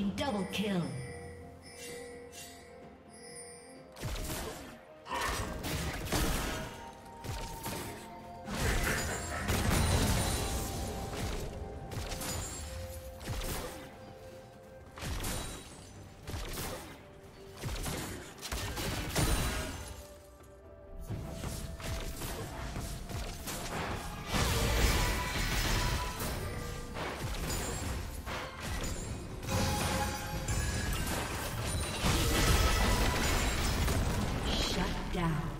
team double kill. down.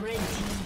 Red team.